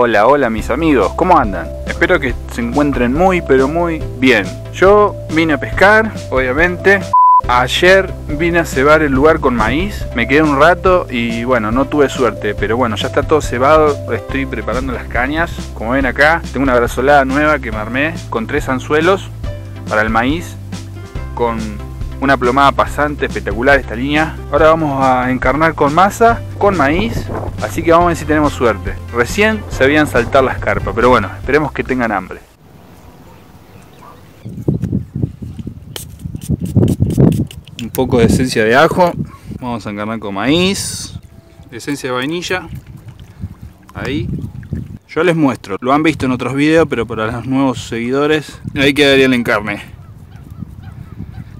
Hola, hola mis amigos, ¿cómo andan? Espero que se encuentren muy pero muy bien. Yo vine a pescar, obviamente. Ayer vine a cebar el lugar con maíz, me quedé un rato y bueno, no tuve suerte, pero bueno, ya está todo cebado, estoy preparando las cañas. Como ven acá, tengo una brazolada nueva que me armé con tres anzuelos para el maíz, con una plomada pasante espectacular esta línea. Ahora vamos a encarnar con masa, con maíz, así que vamos a ver si tenemos suerte. Recién se habían saltar las carpas, pero bueno, esperemos que tengan hambre. Un poco de esencia de ajo, vamos a encarnar con maíz, esencia de vainilla, ahí. Yo les muestro, lo han visto en otros videos, pero para los nuevos seguidores, ahí quedaría el encarne.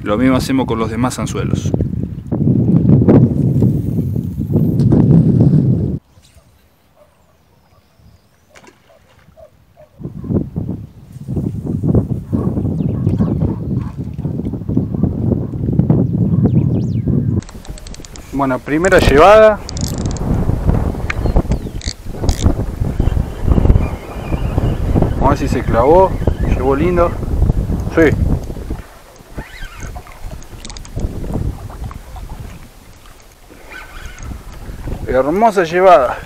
Lo mismo hacemos con los demás anzuelos. Bueno, primera llevada. Vamos a ver si se clavó. Llevó lindo. Sí. Hermosa llevada.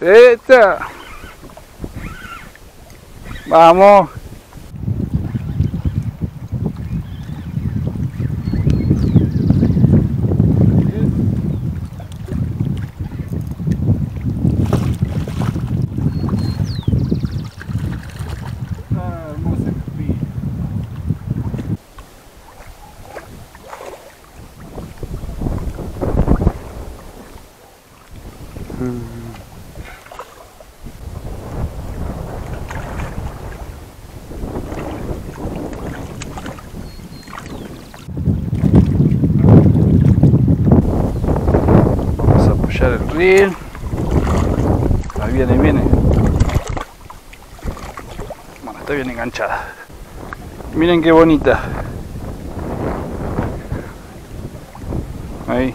Esta. Vamos a Ahí viene, viene. Bueno, está bien enganchada. Miren qué bonita. Ahí.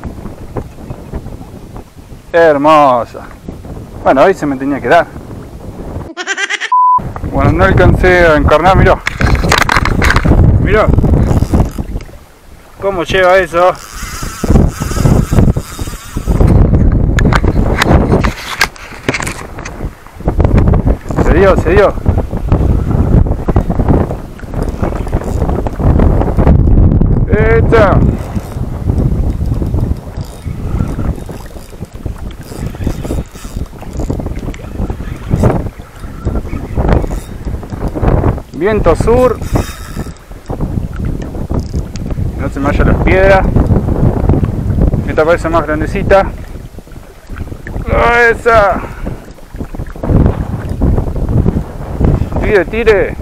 Hermosa. Bueno, ahí se me tenía que dar. Bueno, no alcancé a encarnar, mirá. Mirá. ¿Cómo lleva eso? Se dio. Esta. Viento sur. No se me vaya las piedras. Esta parece más grandecita. ¡Ah, esa! Tire, tire.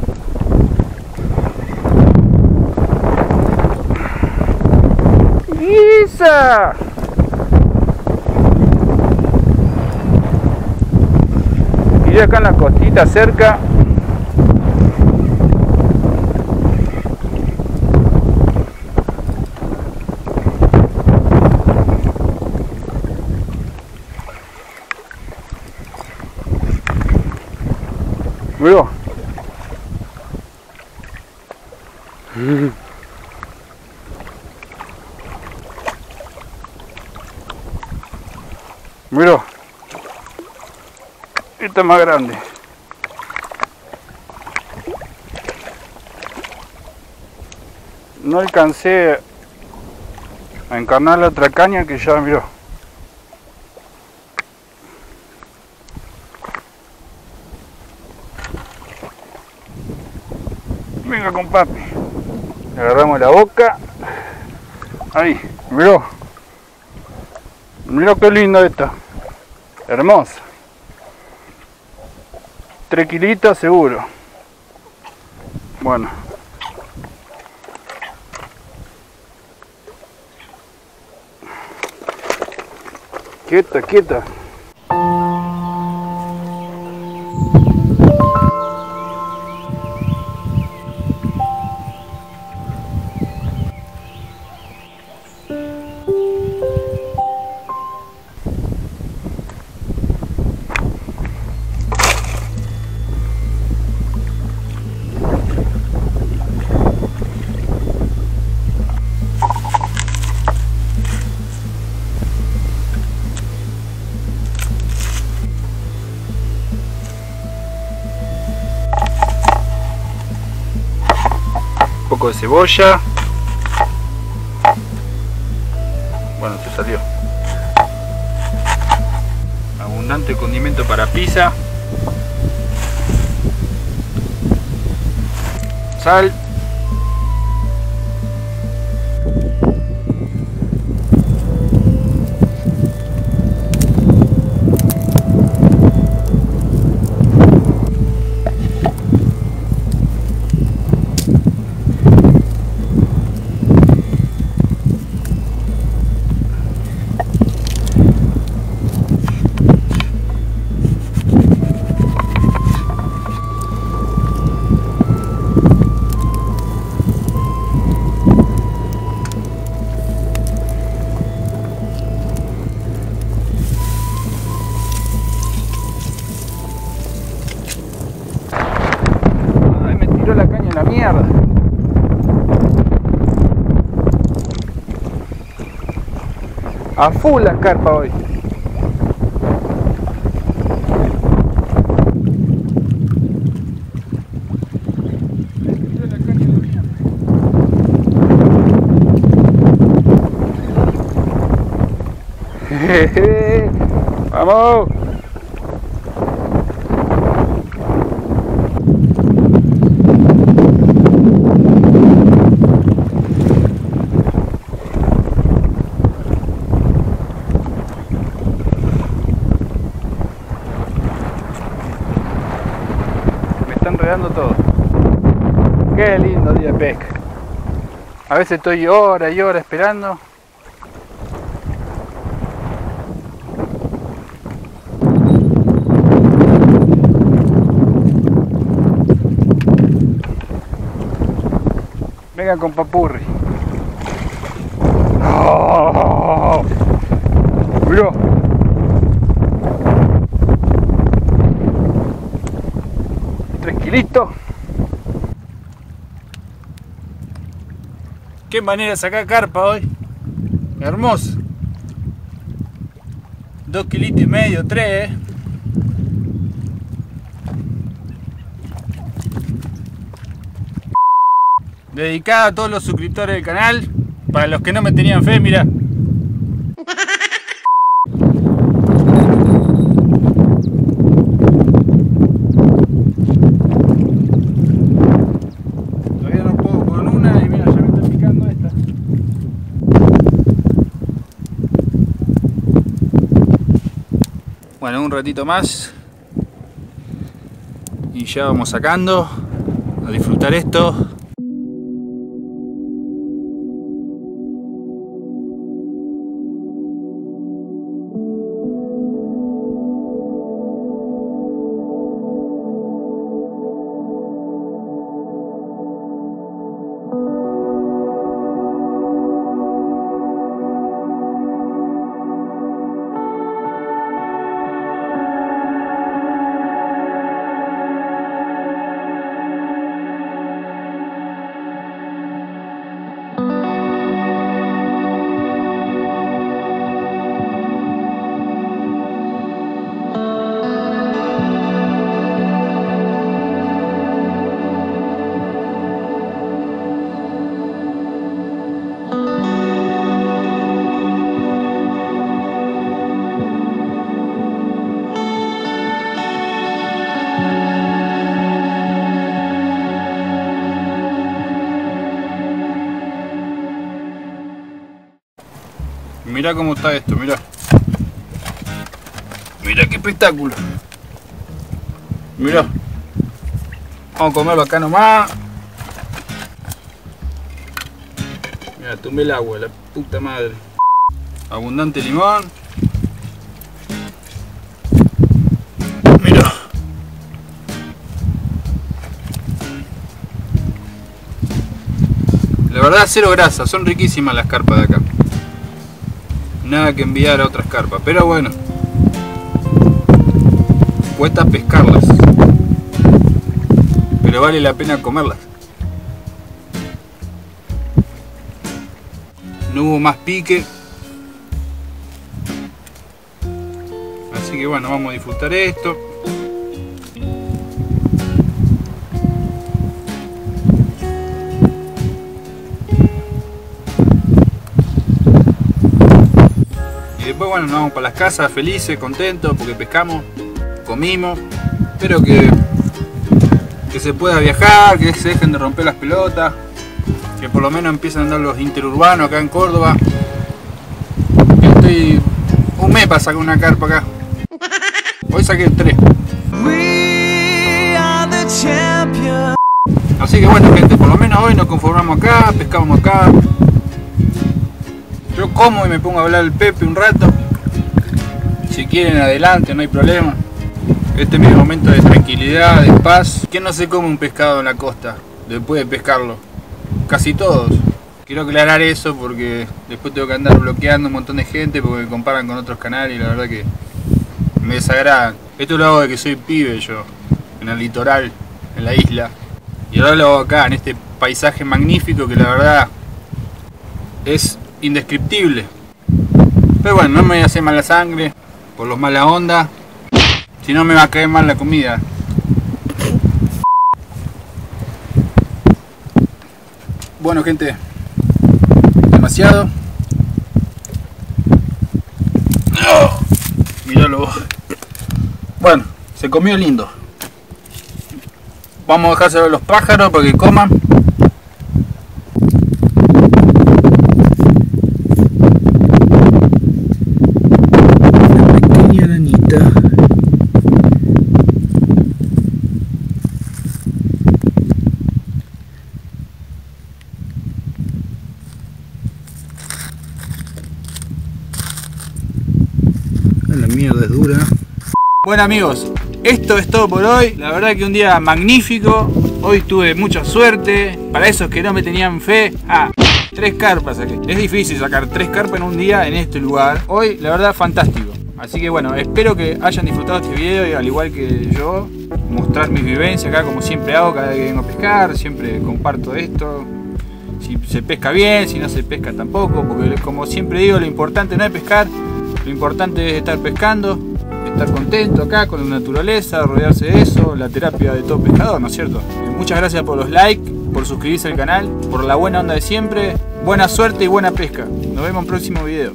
¡Isa! Y acá en la costita cerca. Mirá. Mira. Esta es más grande. No alcancé a encarnar la otra caña que ya miró. Venga con papi. Agarramos la boca. Ahí, miró. Mirá qué linda esta. Hermosa. Tres kilitos seguro. Bueno. Quieta, quieta. De cebolla. Bueno, se salió. Abundante condimento para pizza. Sal. A full la carpa hoy. Me tiró la caña en la mierda. Jeje. ¡Vamos! Me están regando todo. Qué lindo día de pesca. A veces estoy hora y hora esperando. Venga con papurri. ¡Oh! Tres kilitos. Qué manera de sacar carpa hoy. Hermoso. Dos kilitos y medio, tres. eh. Dedicada a todos los suscriptores del canal. Para los que no me tenían fe, mira. Todavía no puedo con una y mira, ya me está picando esta. Bueno, un ratito más. Y ya vamos sacando. A disfrutar esto. Mirá cómo está esto, mirá. Mirá qué espectáculo. Mirá. Vamos a comerlo acá nomás. Mira, tumbé el agua, la puta madre. Abundante limón. Mira. La verdad, cero grasa, son riquísimas las carpas de acá. Nada que enviar a otras carpas, pero bueno. Cuesta pescarlas. Pero vale la pena comerlas. No hubo más pique. Así que bueno, vamos a disfrutar esto. Después bueno, nos vamos para las casas felices, contentos, porque pescamos, comimos. Espero que, que se pueda viajar, que se dejen de romper las pelotas, que por lo menos empiecen a andar los interurbanos acá en Córdoba. Estoy un mes para sacar una carpa acá. Hoy saqué tres. Así que bueno gente, por lo menos hoy nos conformamos acá, pescamos acá. Yo como y me pongo a hablar el Pepe un rato. Si quieren adelante, no hay problema. Este es mi momento de tranquilidad, de paz. ¿Quién no se come un pescado en la costa después de pescarlo? Casi todos. Quiero aclarar eso porque después tengo que andar bloqueando un montón de gente porque me comparan con otros canales y la verdad que me desagradan. Esto lo hago de que soy pibe yo, en el litoral, en la isla. Y ahora lo hago acá, en este paisaje magnífico que la verdad es indescriptible. Pero bueno, no me voy a hacer mala sangre por los mala onda. Si no me va a caer mal la comida. Bueno gente, demasiado. Míralo. Bueno, se comió lindo. Vamos a dejárselo a los pájaros para que coman. La mierda es dura. Bueno amigos, esto es todo por hoy. La verdad que un día magnífico. Hoy tuve mucha suerte. Para esos que no me tenían fe. Ah, tres carpas aquí. Es difícil sacar tres carpas en un día en este lugar. Hoy, la verdad, fantástico. Así que bueno, espero que hayan disfrutado este video y al igual que yo, mostrar mis vivencias acá como siempre hago cada vez que vengo a pescar. Siempre comparto esto. Si se pesca bien, si no se pesca tampoco. Porque como siempre digo, lo importante no es pescar. Lo importante es estar pescando estar contento acá con la naturaleza, rodearse de eso, la terapia de todo pescador, ¿no es cierto? Muchas gracias por los likes, por suscribirse al canal, por la buena onda de siempre, buena suerte y buena pesca. Nos vemos en un próximo video.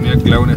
Mira el clown